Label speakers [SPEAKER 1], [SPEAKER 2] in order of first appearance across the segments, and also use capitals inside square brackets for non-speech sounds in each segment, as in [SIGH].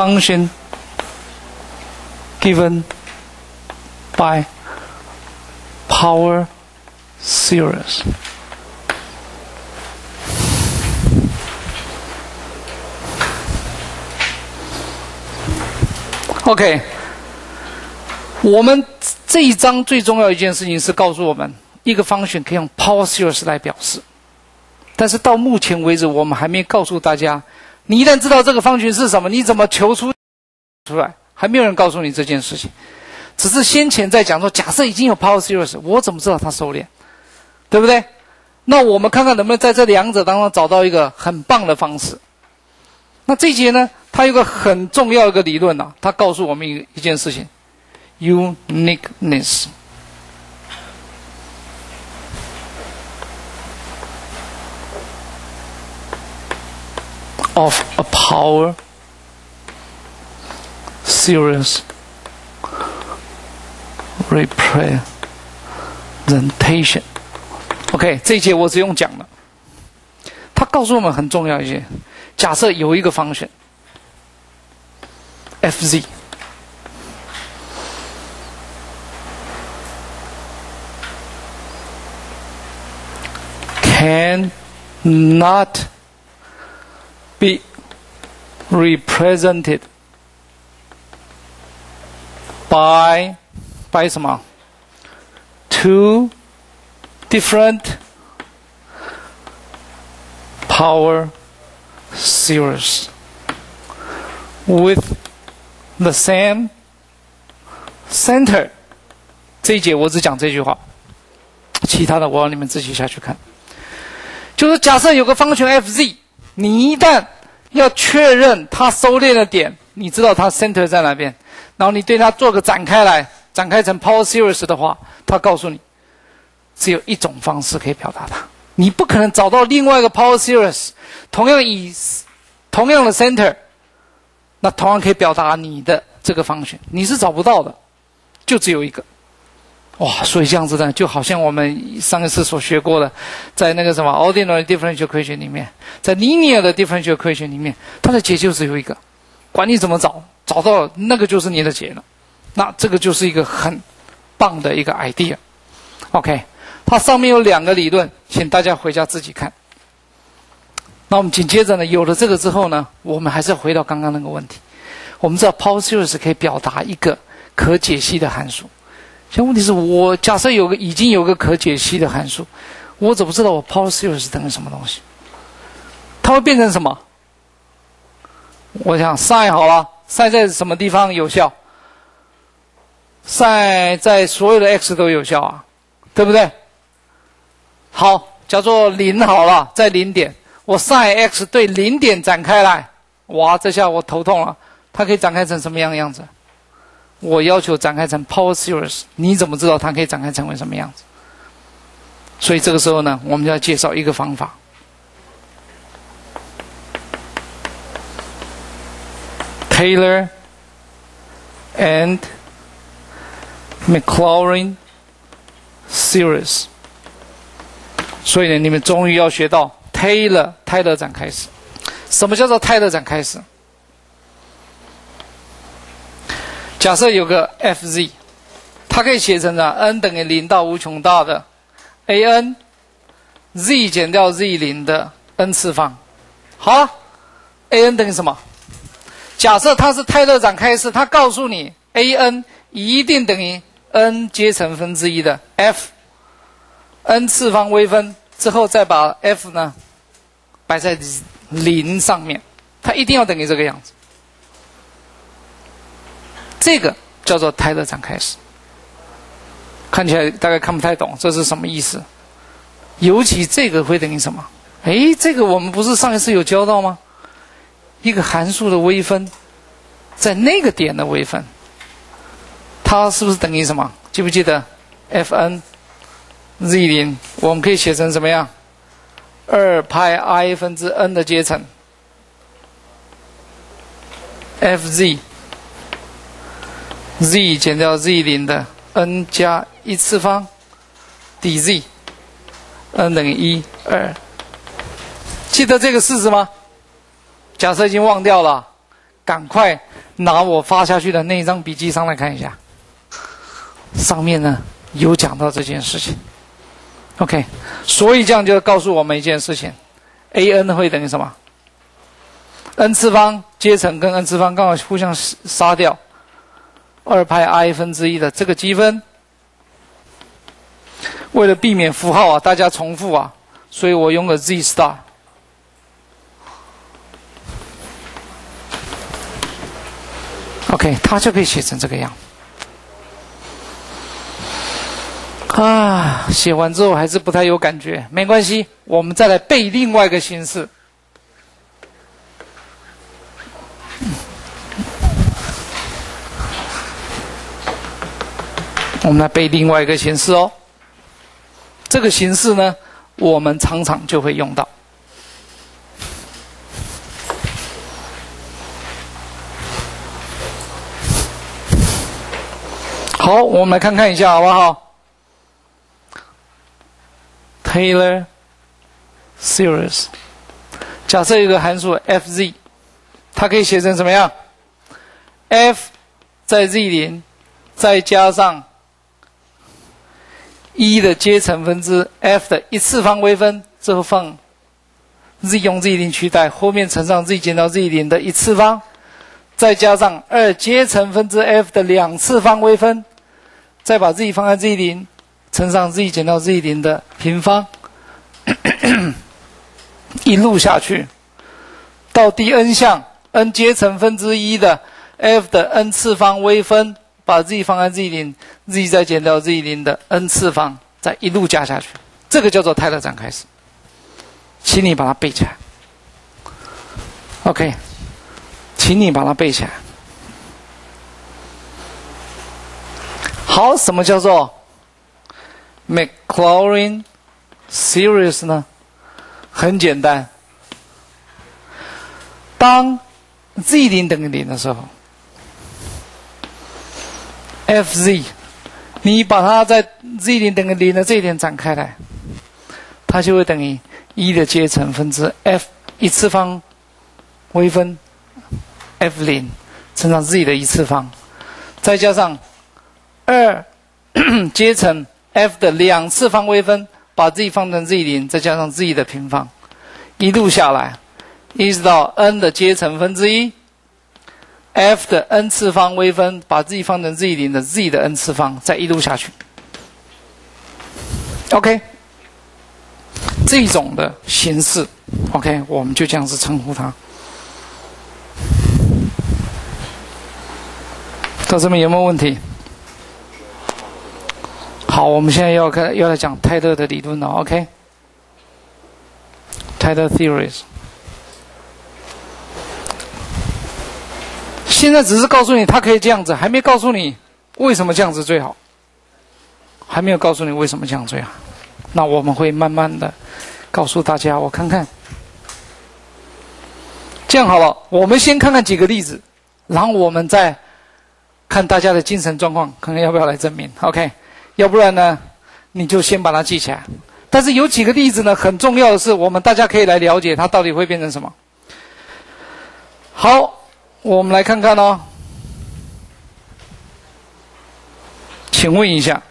[SPEAKER 1] function given by power series. OK，我们这一章最重要一件事情是告诉我们，一个 function 可以用 power series 来表示。但是到目前为止，我们还没告诉大家，你一旦知道这个方群是什么，你怎么求出出来？还没有人告诉你这件事情。只是先前在讲说，假设已经有 power series，我怎么知道它收敛？对不对？那我们看看能不能在这两者当中找到一个很棒的方式。那这节呢，它有个很重要一个理论呐，它告诉我们一一件事情：uniqueness。of a power series representation。OK，这一节我只用讲了。它告诉我们很重要一些。假设有一个方选 fz can not be represented by by 什么？two different power series with the same center。这一节我只讲这句话，其他的我让你们自己下去看。就是假设有个方程 f(z)。 你一旦要确认它收敛的点，你知道它 center 在哪边，然后你对它做个展开来，展开成 power series 的话，它告诉你，只有一种方式可以表达它，你不可能找到另外一个 power series，同样以同样的 center，那同样可以表达你的这个方选，你是找不到的，就只有一个。哇，所以这样子呢，就好像我们上一次所学过的，在那个什么 ordinary differential equation 里面，在 linear 的 differential equation 里面，它的解就只有一个，管你怎么找，找到了那个就是你的解了。那这个就是一个很棒的一个 idea。OK，它上面有两个理论，请大家回家自己看。那我们紧接着呢，有了这个之后呢，我们还是要回到刚刚那个问题。我们知道 power series 可以表达一个可解析的函数。像问题是我假设有个已经有个可解析的函数，我怎么知道我 power series 等于什么东西？它会变成什么？我想 sin 好了，sin 在什么地方有效？sin 在所有的 x 都有效啊，对不对？好，叫做零好了，在零点，我 sin x 对零点展开来，哇，这下我头痛了，它可以展开成什么样的样子？我要求展开成 power series，你怎么知道它可以展开成为什么样子？所以这个时候呢，我们就要介绍一个方法：Taylor and Maclaurin series。所以呢，你们终于要学到 Taylor 泰勒展开始。什么叫做泰勒展开始？假设有个 f(z)，它可以写成呢 n 等于零到无穷大的 a n z 减掉 z 零的 n 次方。好，a n 等于什么？假设它是泰勒展开式，它告诉你 a n 一定等于 n 阶乘分之一的 f n 次方微分之后，再把 f 呢摆在零上面，它一定要等于这个样子。这个叫做泰勒展开式，看起来大概看不太懂，这是什么意思？尤其这个会等于什么？哎，这个我们不是上一次有教到吗？一个函数的微分，在那个点的微分，它是不是等于什么？记不记得？f n z 零，我们可以写成什么样？二派 i 分之 n 的阶乘 f_z z。减掉 z 零的 n 加一次方 dz，n 等于一二，记得这个式子吗？假设已经忘掉了，赶快拿我发下去的那一张笔记上来看一下，上面呢有讲到这件事情。OK，所以这样就告诉我们一件事情：a n 会等于什么？n 次方阶乘跟 n 次方刚好互相杀掉，二派 i 分之一的这个积分。为了避免符号啊，大家重复啊，所以我用了 z star。OK，它就可以写成这个样。啊，写完之后还是不太有感觉，没关系，我们再来背另外一个形式。我们来背另外一个形式哦。这个形式呢，我们常常就会用到。好，我们来看看一下，好不好？Taylor series，假设一个函数 f(z)，它可以写成什么样？f 在 z 零，再加上一的阶乘分之 f 的一次方微分，之后放 z 用 z 零取代，后面乘上 z 减到 z 零的一次方，再加上二阶乘分之 f 的两次方微分，再把 z 放在 z 零。乘上 z 减到 z 零的平方，一路下去，到第 n 项 n 阶乘分之一的 f 的 n 次方微分，把 z 放在 z 零，z 再减掉 z 零的 n 次方，再一路加下去，这个叫做泰勒展开式，请你把它背起来。OK，请你把它背起来。好，什么叫做？Maclaurin series 呢，很简单。当 z 零等于零的时候，f(z)，你把它在 z 零等于零的这一点展开来，它就会等于一的阶乘分之 f 一次方微分 f 零乘上 z 的一次方，再加上二 [COUGHS] 阶乘。f 的两次方微分，把 z 放成 z 零，再加上 z 的平方，一路下来，一直到 n 的阶乘分之一，f 的 n 次方微分，把 z 放成 z 零的 z 的 n 次方，再一路下去。OK，这种的形式，OK，我们就这样子称呼它。到这边有没有问题？好，我们现在要开要来讲泰勒的理论了，OK？泰勒 theories。现在只是告诉你它可以这样子，还没告诉你为什么这样子最好，还没有告诉你为什么这样最好。那我们会慢慢的告诉大家，我看看。这样好了，我们先看看几个例子，然后我们再看大家的精神状况，看看要不要来证明，OK？要不然呢，你就先把它记起来。但是有几个例子呢，很重要的是，我们大家可以来了解它到底会变成什么。好，我们来看看哦。请问一下，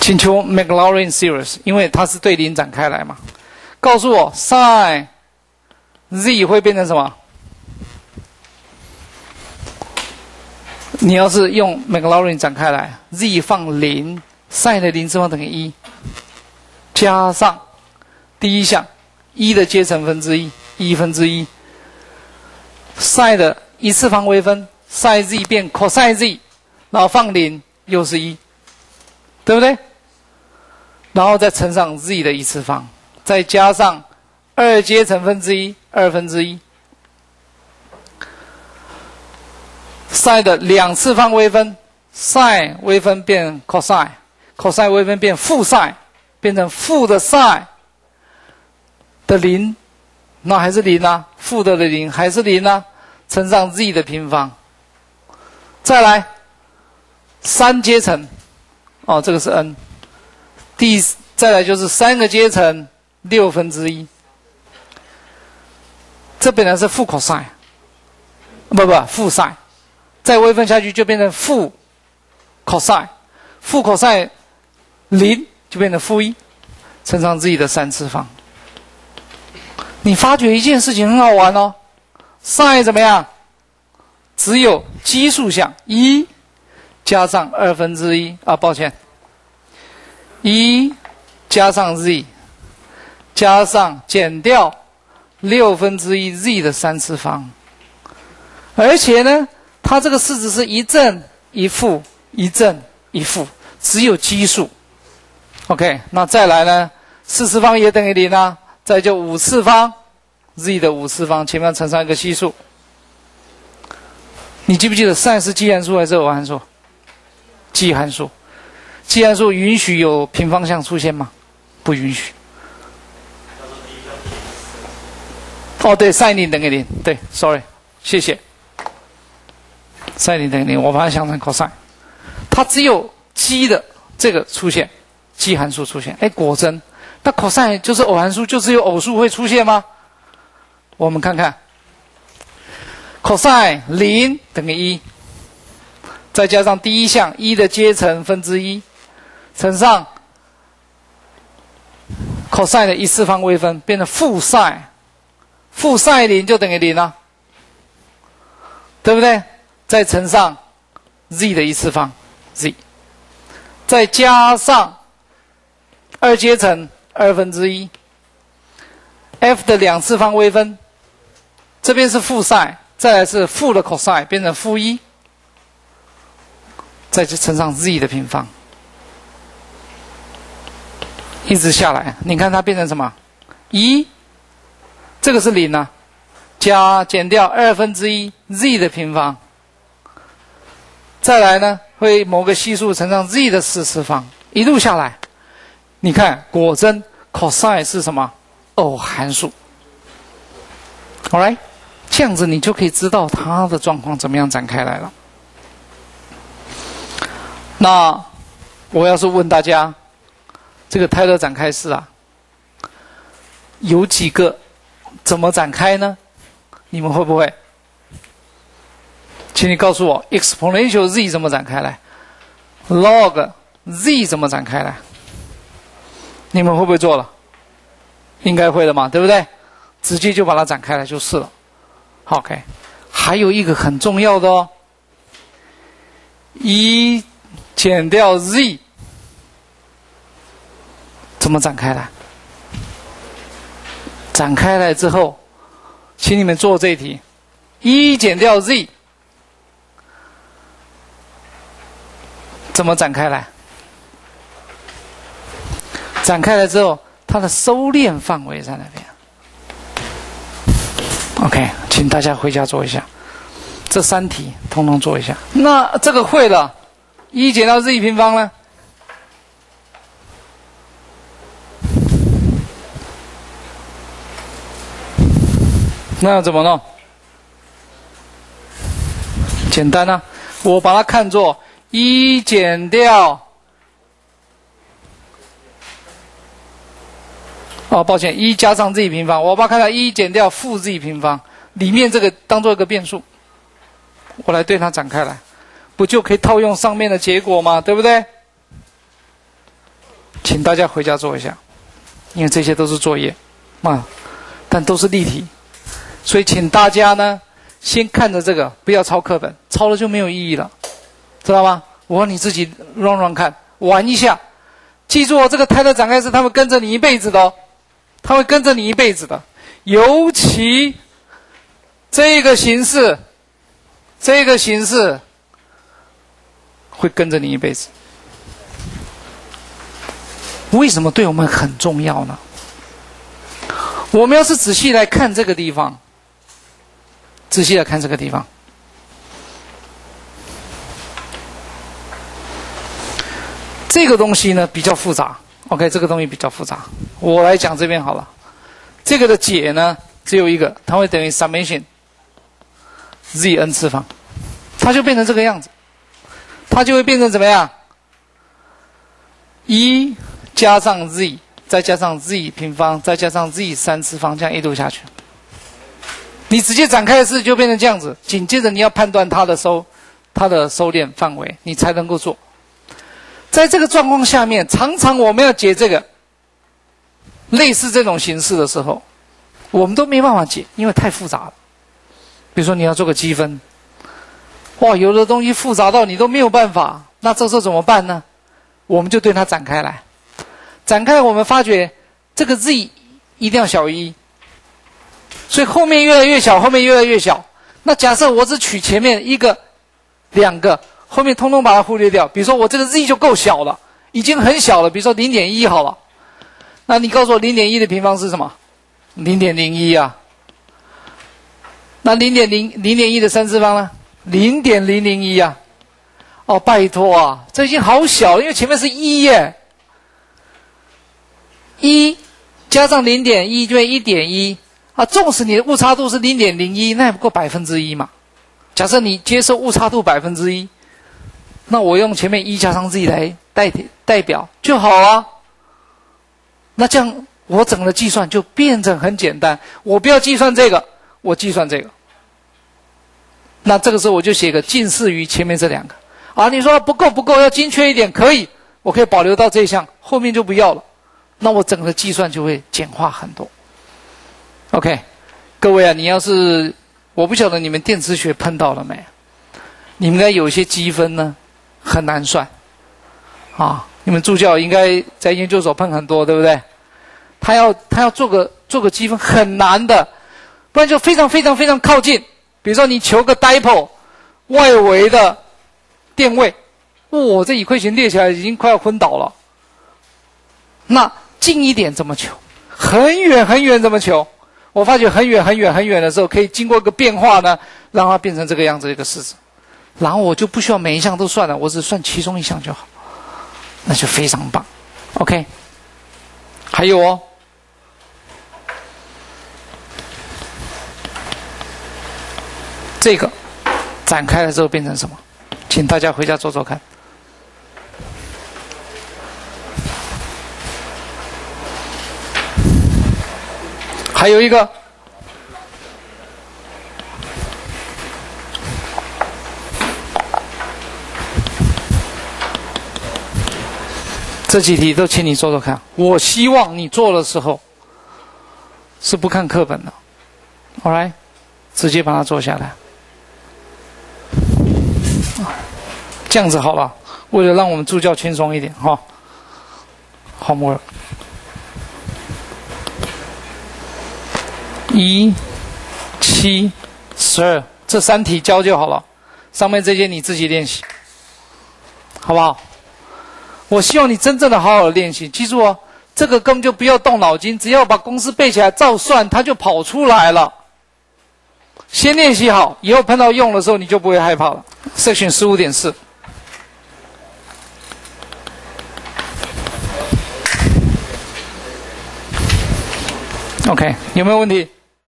[SPEAKER 1] 请求 Maclaurin series，因为它是对零展开来嘛，告诉我 sin z 会变成什么？你要是用 Maclaurin 展开来，z 放零，sin 的零次方等于一，加上第一项一的阶乘分之一，一分之一，sin 的一次方微分，sin z 变 cos z，然后放零又是一，对不对？然后再乘上 z 的一次方，再加上二阶乘分之一，二分之一。sin 的两次方微分，sin 微分变 cos，cos 微分变负 sin，变成负的 sin 的零，那还是零啊？负的的零还是零啊？乘上 z 的平方，再来三阶乘，哦，这个是 n，第再来就是三个阶乘六分之一，这本来是负 cos，不不负 sin，再微分下去就变成负 cos，负 cos 零就变成负一，乘上自己的三次方。你发觉一件事情很好玩哦，sin 怎么样？只有奇数项一加上二分之一啊，抱歉，一加上 z 加上减掉六分之一 z 的三次方，而且呢，它这个式子是一正一负，一正一负，只有奇数。OK，那再来呢？四次方也等于零啊，再就五次方，z 的五次方前面乘上一个系数。你记不记得 sin 是奇函数还是偶函数？奇函数，奇函数允许有平方项出现吗？不允许。哦，对，sin 零等于零，对，sorry，谢谢。sin 零等于零，我把它想成 cos，它只有奇的这个出现，奇函数出现。哎，果真，那 cosine 就是偶函数，就只有偶数会出现吗？我们看看，cos 零等于一，再加上第一项一的阶乘分之一，乘上 cosine 的一次方微分，变成负 sin。负 sin 零就等于零了，对不对？再乘上 z 的一次方 z，再加上二阶乘二分之一 f 的两次方微分，这边是负 sin，再来是负的 cos 变成负一，再去乘上 z 的平方，一直下来，你看它变成什么？一。这个是零呢，加减掉二分之一 z 的平方，再来呢会某个系数乘上 z 的四次方，一路下来，你看果真 cos 是什么？偶函数。好来，这样子你就可以知道它的状况怎么样展开来了。那我要是问大家，这个泰勒展开式啊，有几个？怎么展开呢？你们会不会？请你告诉我，exponential z 怎么展开来？log z 怎么展开来？你们会不会做了？应该会的嘛，对不对？直接就把它展开来就是了。OK，还有一个很重要的哦，一减掉 z 怎么展开来？展开来之后，请你们做这一题：一减掉 z 怎么展开来？展开了之后，它的收敛范围在哪边？OK，请大家回家做一下，这三题通通做一下。那这个会了，一减到 z 平方呢？那要怎么弄？简单啊，我把它看作一减掉，哦，抱歉，一加上 z 平方，我把它看到一减掉负 z 平方，里面这个当做一个变数，我来对它展开来，不就可以套用上面的结果吗？对不对？请大家回家做一下，因为这些都是作业，啊，但都是例题。所以，请大家呢，先看着这个，不要抄课本，抄了就没有意义了，知道吗？我让你自己 run run 看，玩一下，记住哦，这个胎的展开是他们跟着你一辈子的哦，他会跟着你一辈子的，尤其这个形式，这个形式会跟着你一辈子。为什么对我们很重要呢？我们要是仔细来看这个地方。仔细来看这个地方，这个东西呢比较复杂。OK，这个东西比较复杂，我来讲这边好了。这个的解呢只有一个，它会等于 summation z n 次方，它就变成这个样子，它就会变成怎么样？一加上 z，再加上 z 平方，再加上 z 三次方，这样一路下去。你直接展开的字就变成这样子，紧接着你要判断它的收，它的收敛范围，你才能够做。在这个状况下面，常常我们要解这个类似这种形式的时候，我们都没办法解，因为太复杂了。比如说你要做个积分，哇，有的东西复杂到你都没有办法，那这时候怎么办呢？我们就对它展开来，展开我们发觉这个 z 一定要小于一。所以后面越来越小，后面越来越小。那假设我只取前面一个、两个，后面通通把它忽略掉。比如说我这个 z 就够小了，已经很小了。比如说零点一好了，那你告诉我零点一的平方是什么？零点零一啊。那零点零零点一的三次方呢？零点零零一啊。哦，拜托啊，这已经好小，因为前面是一耶。一加上零点一就一点一。啊，纵使你的误差度是零点零一，那也不过百分之一嘛。假设你接受误差度百分之一，那我用前面一加上 z 来代代表就好了。那这样我整个计算就变成很简单。我不要计算这个，我计算这个。那这个时候我就写个近似于前面这两个。啊，你说不够不够，要精确一点，可以，我可以保留到这一项，后面就不要了。那我整个计算就会简化很多。OK，各位啊，你要是我不晓得你们电磁学碰到了没？你们应该有一些积分呢，很难算啊。你们助教应该在研究所碰很多，对不对？他要他要做个做个积分很难的，不然就非常非常非常靠近。比如说你求个 dipole 外围的电位，哇，这一块钱列起来已经快要昏倒了。那近一点怎么求？很远很远怎么求？我发觉很远很远很远的时候，可以经过一个变化呢，让它变成这个样子一个式子，然后我就不需要每一项都算了，我只算其中一项就好，那就非常棒。OK，还有哦，这个展开了之后变成什么？请大家回家做做看。还有一个，这几题都请你做做看。我希望你做的时候是不看课本的，All right，直接把它做下来。这样子好了，为了让我们助教轻松一点，哈，Homework。一、七、十二，这三题教就好了。上面这些你自己练习，好不好？我希望你真正的好好的练习。记住哦，这个根本就不要动脑筋，只要把公式背起来，照算，它就跑出来了。先练习好，以后碰到用的时候，你就不会害怕了。Section 十五点四。OK，有没有问题？